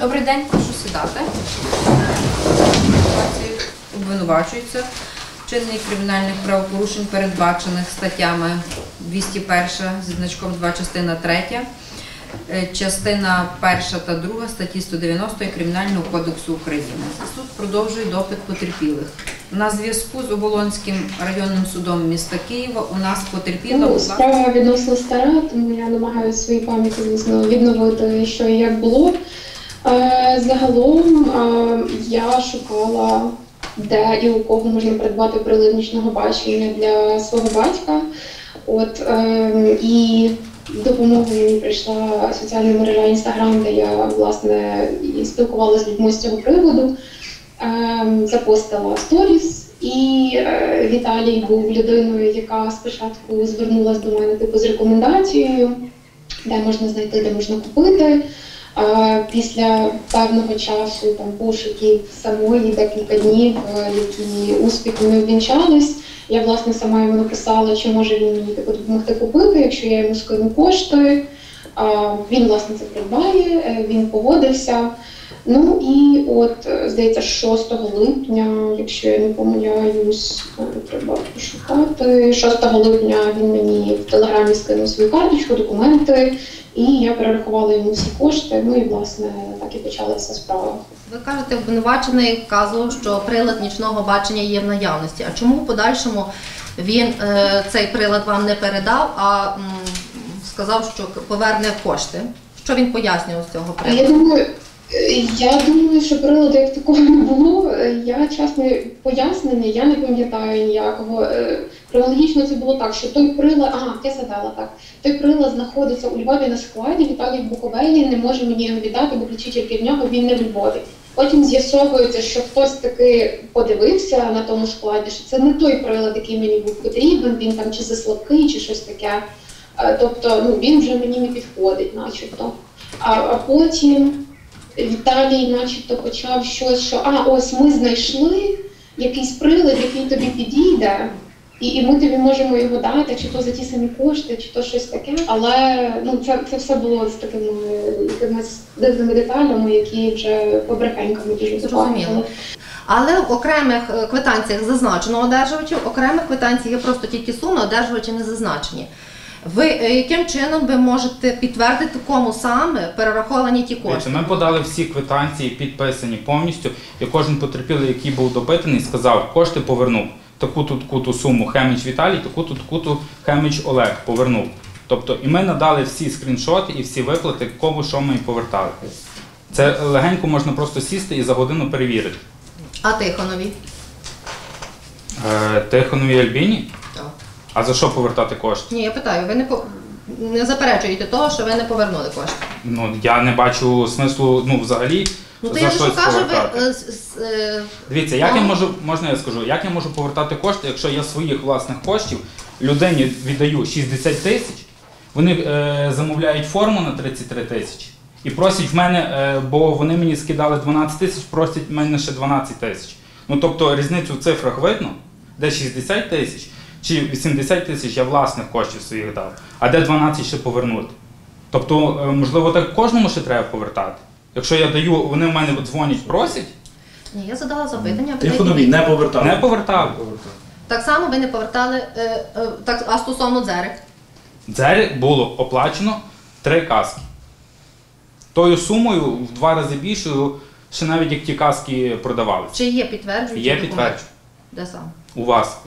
Добрий день, прошу сідати. Обвинувачується вчинення кримінальних правопорушень, передбачених статтями 201 зі значком 2, частина 3, е, частина 1 та 2 статті 190 Кримінального кодексу України. Суд продовжує допит потерпілих. На зв'язку з Оболонським районним судом міста Києва у нас потерпіла Ну, справа відносно стара, тому я намагаюся своїй пам'яті, звісно, відновити, що і як було. Е, загалом е, я шукала, де і у кого можна придбати прилад нічного бачення для свого батька. От, е, і допомогу мені прийшла соціальна мережа Інстаграм, де я власне спілкувалася з людьми з цього приводу. Запостила сторіс, і Віталій був людиною, яка спочатку звернулася до мене типу з рекомендацією, де можна знайти, де можна купити. Після певного часу там пошуків самої декілька днів, е, які успіхом не обвінчались. Я власне сама йому написала, чи може він мені допомогти купити, якщо я йому скину кошти. Він власне це придбає, е, він погодився. Ну і от, е, здається, 6 липня, якщо я не помиляюсь, е, треба пошукати. 6 липня він мені в телеграмі скинув свою карточку, документи, і я перерахувала йому всі кошти. Ну і власне так і почалася справа. Ви кажете, обвинувачений вказував, що прилад нічного бачення є в наявності. А чому в подальшому він е, цей прилад вам не передав, а м, сказав, що поверне кошти? Що він пояснював з цього А я думаю, е, я думаю, що приладу як такого не було. Е, Я чесне пояснення, я не пам'ятаю ніякого. Е, Хронологічно це було так, що той прилад, ага, я згадала так. Той прилад знаходиться у Львові на складі. Віталій в Буковелі не може мені його віддати, бо ключі тільки в нього, він не в Львові. Потім з'ясовується, що хтось таки подивився на тому складі, що це не той прилад, який мені був потрібен, він там чи заслабкий, чи щось таке. Е, Тобто, ну він вже мені не підходить, начебто. А, а потім Віталій, начебто, почав щось, що а ось ми знайшли якийсь прилад, який тобі підійде, і, і ми тобі можемо його дати, чи то за ті самі кошти, чи то щось таке. Але ну це, це все було з такими якимись дивними деталями, які вже побрехеньками дуже Зрозуміло. Але в окремих е, квитанціях зазначено одержувачів, окремих квитанцій є просто тільки суми, одержувачі не зазначені. Ви е, яким чином ви можете підтвердити, кому саме перераховані ті кошти? Ми подали всі квитанції, підписані повністю, і кожен потерпілий, який був допитаний, сказав, кошти повернув. Таку-то таку-то суму Хеміч Віталій, таку-то таку-то Хеміч Олег повернув. Тобто, і ми надали всі скріншоти і всі виплати, кому що ми і повертали. Це легенько можна просто сісти і за годину перевірити. А Тихонові? Е, Тихоновій Альбіні. А за що повертати кошти? Ні, я питаю, ви не по- не заперечуєте того, що ви не повернули кошти? Ну я не бачу смислу, ну взагалі. Ну то за я ж щось кажу, ви повертати. е, с- с- е, Дивіться, як я можу, можна я скажу, як я можу повертати кошти, якщо я своїх власних коштів людині віддаю 60 тисяч, вони е, замовляють форму на 33 тисячі і просять в мене, е, бо вони мені скидали 12 тисяч, просять в мене ще 12 тисяч. Ну тобто різницю в цифрах видно, де 60 тисяч чи 80 тисяч я власних коштів своїх дав, а де 12 ще повернути. Тобто, е, можливо, так кожному ще треба повертати. Якщо я даю, вони в мене дзвонять, просять. ні, я задала запитання. Тихонові не повертали. Не повертали. Так само ви не повертали, е, е, так, а стосовно дзерек? Дзері було оплачено три каски. Тою сумою в два рази більшою, ще навіть як ті каски продавалися. Чи є підтверджуючі Є документи? підтвердження Де саме? у вас.